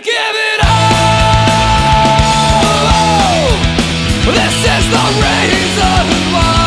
give it all. This is the reason why.